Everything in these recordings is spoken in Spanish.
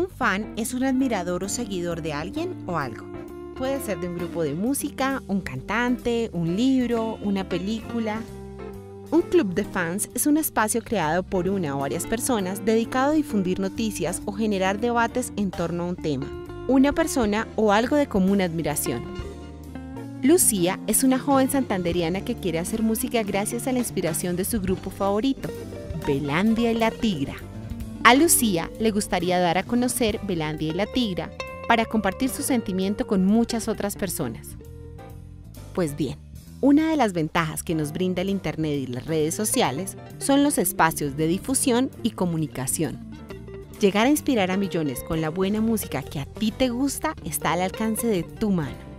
Un fan es un admirador o seguidor de alguien o algo. Puede ser de un grupo de música, un cantante, un libro, una película. Un club de fans es un espacio creado por una o varias personas dedicado a difundir noticias o generar debates en torno a un tema, una persona o algo de común admiración. Lucía es una joven santanderiana que quiere hacer música gracias a la inspiración de su grupo favorito, Belandia y la Tigra. A Lucía le gustaría dar a conocer Belandia y la Tigra para compartir su sentimiento con muchas otras personas. Pues bien, una de las ventajas que nos brinda el Internet y las redes sociales son los espacios de difusión y comunicación. Llegar a inspirar a millones con la buena música que a ti te gusta está al alcance de tu mano.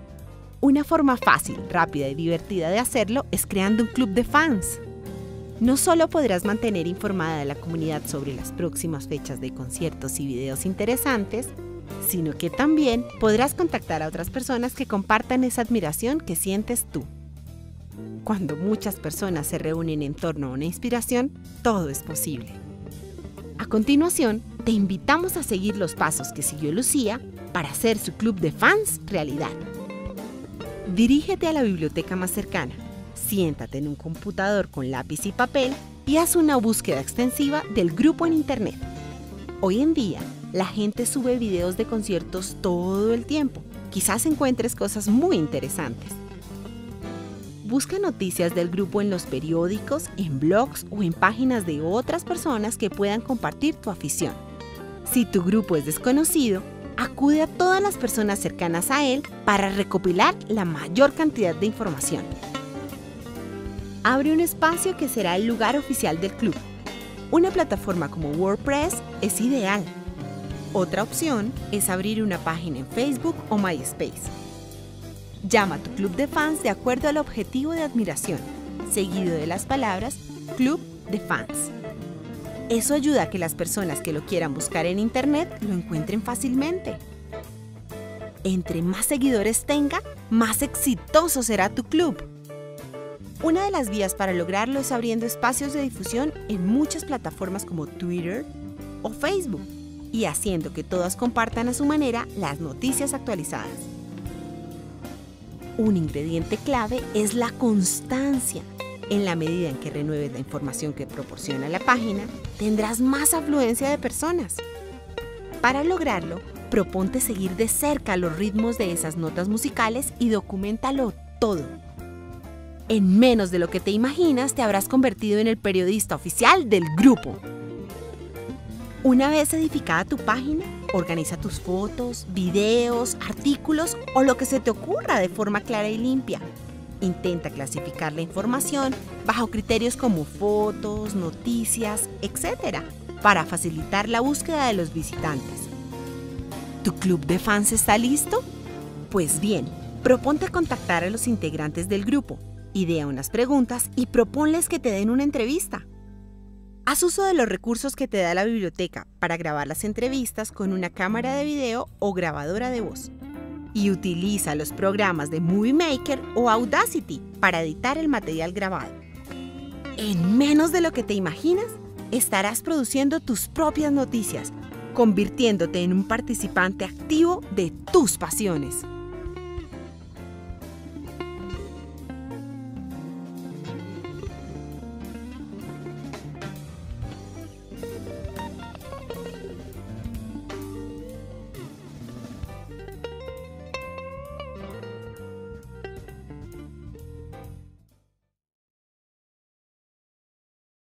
Una forma fácil, rápida y divertida de hacerlo es creando un club de fans. No solo podrás mantener informada a la comunidad sobre las próximas fechas de conciertos y videos interesantes, sino que también podrás contactar a otras personas que compartan esa admiración que sientes tú. Cuando muchas personas se reúnen en torno a una inspiración, todo es posible. A continuación, te invitamos a seguir los pasos que siguió Lucía para hacer su club de fans realidad. Dirígete a la biblioteca más cercana siéntate en un computador con lápiz y papel y haz una búsqueda extensiva del grupo en Internet. Hoy en día, la gente sube videos de conciertos todo el tiempo. Quizás encuentres cosas muy interesantes. Busca noticias del grupo en los periódicos, en blogs o en páginas de otras personas que puedan compartir tu afición. Si tu grupo es desconocido, acude a todas las personas cercanas a él para recopilar la mayor cantidad de información abre un espacio que será el lugar oficial del club. Una plataforma como WordPress es ideal. Otra opción es abrir una página en Facebook o MySpace. Llama a tu club de fans de acuerdo al objetivo de admiración, seguido de las palabras Club de Fans. Eso ayuda a que las personas que lo quieran buscar en Internet lo encuentren fácilmente. Entre más seguidores tenga, más exitoso será tu club. Una de las vías para lograrlo es abriendo espacios de difusión en muchas plataformas como Twitter o Facebook y haciendo que todas compartan a su manera las noticias actualizadas. Un ingrediente clave es la constancia. En la medida en que renueves la información que proporciona la página, tendrás más afluencia de personas. Para lograrlo, proponte seguir de cerca los ritmos de esas notas musicales y documentalo todo en menos de lo que te imaginas, te habrás convertido en el periodista oficial del grupo. Una vez edificada tu página, organiza tus fotos, videos, artículos o lo que se te ocurra de forma clara y limpia. Intenta clasificar la información bajo criterios como fotos, noticias, etc., para facilitar la búsqueda de los visitantes. ¿Tu club de fans está listo? Pues bien, proponte contactar a los integrantes del grupo Idea unas preguntas y proponles que te den una entrevista. Haz uso de los recursos que te da la biblioteca para grabar las entrevistas con una cámara de video o grabadora de voz. Y utiliza los programas de Movie Maker o Audacity para editar el material grabado. En menos de lo que te imaginas, estarás produciendo tus propias noticias, convirtiéndote en un participante activo de tus pasiones.